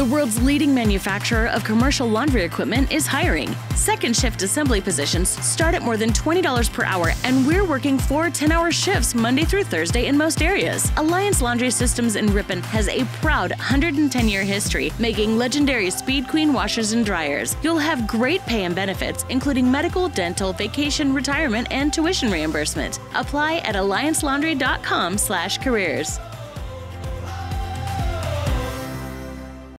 The world's leading manufacturer of commercial laundry equipment is hiring. Second shift assembly positions start at more than $20 per hour, and we're working four 10 hour shifts Monday through Thursday in most areas. Alliance Laundry Systems in Ripon has a proud 110 year history making legendary Speed Queen washers and dryers. You'll have great pay and benefits, including medical, dental, vacation, retirement, and tuition reimbursement. Apply at alliancelaundry.com slash careers.